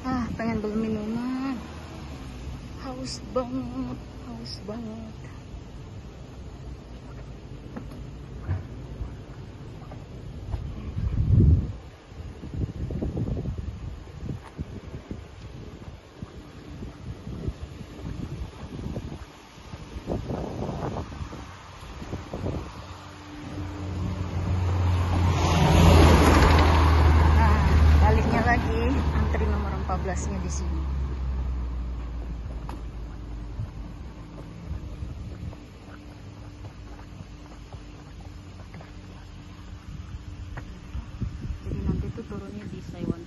Ah, pengen beli minuman. Haus banget haus banget. Lagi antri nomor 14-nya di sini. Jadi nanti tuh turunnya di Saiwan